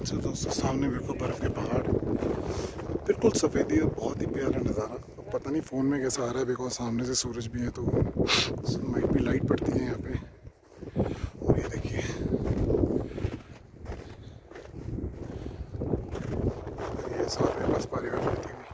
अच्छा दोस्तों सामने बिल्कुल बर्फ़ के पहाड़ बिल्कुल सफ़ेदी और बहुत ही प्यारा नज़ारा। पता नहीं फ़ोन में कैसा आ रहा है बिकॉज़ सामने से सूरज भी है तो माइक भी लाइट पड़ती है यहाँ पे। और ये देखिए। ये सामने बस पारी में पड़ती हुई